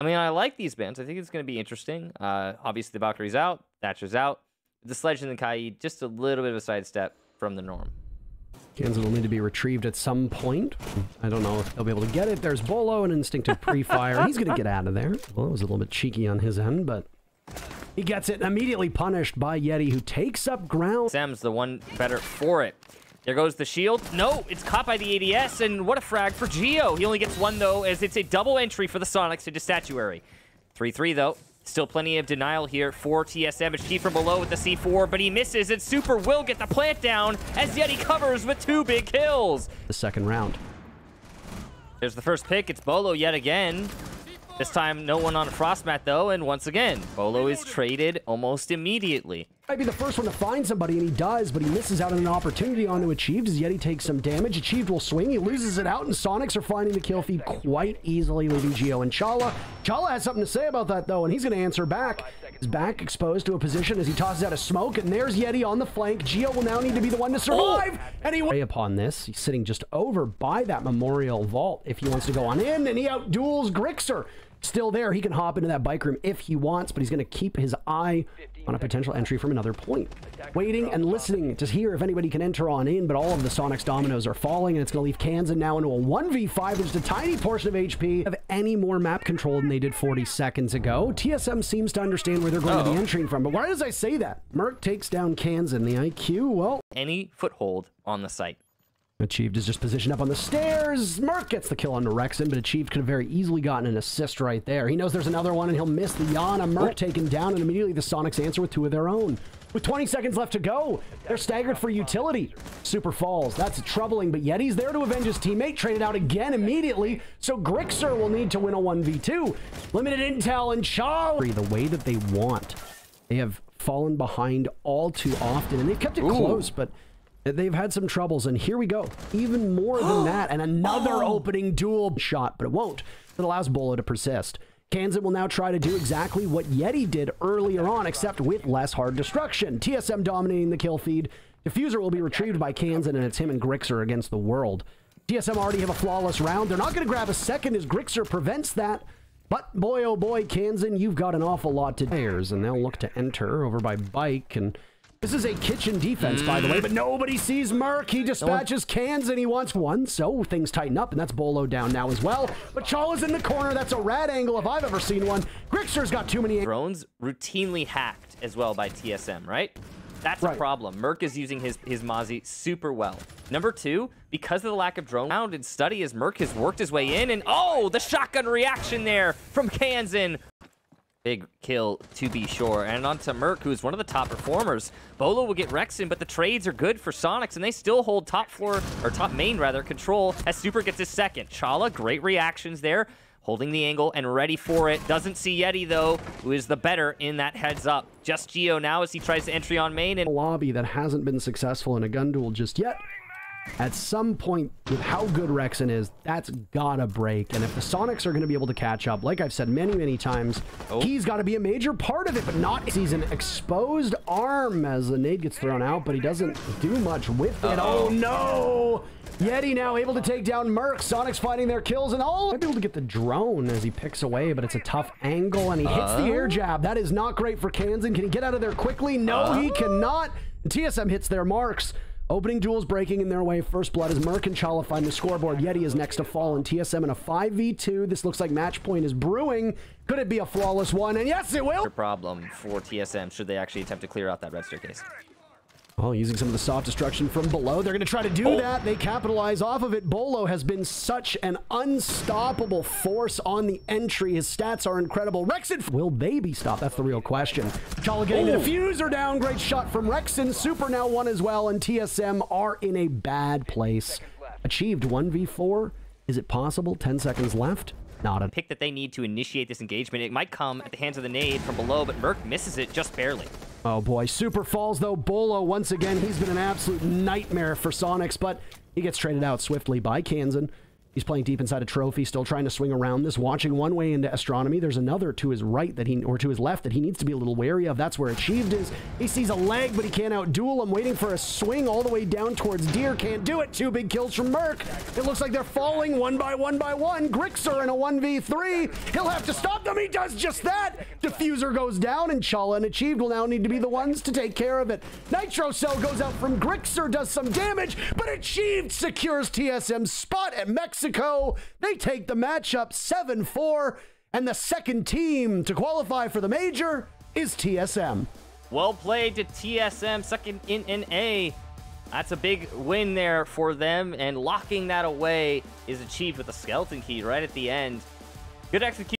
I mean, I like these bands. I think it's going to be interesting. Uh, obviously, the Valkyrie's out, Thatcher's out. The Sledge and the Kai, just a little bit of a sidestep from the norm. Kansan will need to be retrieved at some point. I don't know if they'll be able to get it. There's Beaulo, an instinctive pre-fire. He's going to get out of there. Well, it was a little bit cheeky on his end, but he gets it immediately punished by Yeti, who takes up ground. Sam's the one better for it. There goes the shield. No, it's caught by the ADS, and what a frag for Geo. He only gets one, though, as it's a double entry for the Soniqs into Statuary. 3-3, though. Still plenty of denial here for TSM. It's Key from below with the C4, but he misses, and Super will get the plant down as Yeti covers with two big kills. The second round. There's the first pick. It's Beaulo yet again. This time, no one on Frostmat, though, and once again, Beaulo is traded almost immediately. Might be the first one to find somebody, and he does, but he misses out on an opportunity onto Achieved as Yeti takes some damage. Achieved will swing, he loses it out, and Soniqs are finding the kill feed quite easily, leaving Geo and Chala. Chala has something to say about that, though, and he's going to answer back. His back exposed to a position as he tosses out a smoke, and there's Yeti on the flank. Geo will now need to be the one to survive, oh. and he... Upon this, he's sitting just over by that Memorial Vault if he wants to go on in, and he outduels Grixer still there. He can hop into that bike room if he wants, but he's going to keep his eye on a potential entry from another point. Waiting and listening to hear if anybody can enter on in, but all of the Soniqs dominoes are falling, and it's going to leave Kansan now into a 1v5, just a tiny portion of HP, have any more map control than they did 40 seconds ago. TSM seems to understand where they're going uh -oh. to be entering from, but why does I say that? Merc takes down Kansan. The IQ, well... Any foothold on the site. Achieved is just positioned up on the stairs. Merc gets the kill on Rexen, but Achieved could have very easily gotten an assist right there. He knows there's another one, and he'll miss the Iana. Merc oh. taken down, and immediately the Soniqs answer with two of their own. With 20 seconds left to go, they're staggered for utility. Super falls. That's troubling, but Yeti's there to avenge his teammate. Traded out again immediately, so Grixer will need to win a 1v2. Limited intel and Charlie the way that they want. They have fallen behind all too often, and they've kept it Ooh. close, but They've had some troubles, and here we go. Even more than that, and another oh. opening duel shot, but it won't. It allows Beaulo to persist. Kansan will now try to do exactly what Yeti did earlier on, except with less hard destruction. TSM dominating the kill feed. Defuser will be retrieved by Kansan, and it's him and Grixer against the world. TSM already have a flawless round. They're not going to grab a second as Grixer prevents that. But boy, oh boy, Kansan, you've got an awful lot to players, and they'll look to enter over by Bike, and this is a kitchen defense, by the way, but mm. nobody sees Merc. He dispatches cans and he wants one, so things tighten up, and that's Beaulo down now as well. But Chala's in the corner. That's a rad angle if I've ever seen one. Grixer's got too many... Drones routinely hacked as well by TSM, right? That's right. a problem. Merc is using his, his Mozzie super well. Number two, because of the lack of drone round and study as Merc has worked his way in, and oh, the shotgun reaction there from Kansan. Big kill, to be sure. And on to Merc, who's one of the top performers. Beaulo will get Rexen, but the trades are good for Soniqs, and they still hold top floor, or top main, rather, control as Super gets his second. Chala, great reactions there. Holding the angle and ready for it. Doesn't see Yeti, though, who is the better in that heads up. Just Geo now as he tries to entry on main. and A lobby that hasn't been successful in a gun duel just yet. At some point, with how good Rexen is, that's gotta break. And if the Soniqs are gonna be able to catch up, like I've said many, many times, oh. he's gotta be a major part of it, but not. He's an exposed arm as the nade gets thrown out, but he doesn't do much with it. Uh -oh. oh no! Yeti now able to take down Merc. Soniqs finding their kills and all. Might be able to get the drone as he picks away, but it's a tough angle and he hits uh the air jab. That is not great for Kansan. Can he get out of there quickly? No, uh he cannot. TSM hits their marks. Opening duels breaking in their way. First blood as Merc and Chala find the scoreboard. Yeti is next to fall, and TSM in a 5v2. This looks like match point is brewing. Could it be a flawless one? And yes, it will. Problem for TSM should they actually attempt to clear out that red staircase. Oh, using some of the soft destruction from below. They're going to try to do oh. that. They capitalize off of it. Beaulo has been such an unstoppable force on the entry. His stats are incredible. Rexen, will they be stopped? That's the real question. Chala getting oh. the defuser down. Great shot from Rexen. Super now one as well, and TSM are in a bad place. Achieved 1v4. Is it possible? 10 seconds left. Not a pick that they need to initiate this engagement. It might come at the hands of the nade from below, but Merc misses it just barely. Oh boy, Super Falls though. Beaulo, once again, he's been an absolute nightmare for Soniqs, but he gets traded out swiftly by Kansan. He's playing deep inside a trophy, still trying to swing around this, watching one way into astronomy. There's another to his right that he, or to his left that he needs to be a little wary of. That's where Achieved is. He sees a leg, but he can't outduel him. Waiting for a swing all the way down towards Deer. Can't do it. Two big kills from Merc. It looks like they're falling one by one by one. Grixer in a 1v3. He'll have to stop them. He does just that. Defuser goes down, and Chala and Achieved will now need to be the ones to take care of it. Nitro Cell goes out from Grixer, does some damage, but Achieved secures TSM's spot at Mexico. Mexico. They take the matchup 7 4, and the second team to qualify for the major is TSM. Well played to TSM, second in an A. That's a big win there for them, and locking that away is achieved with a skeleton key right at the end. Good execution.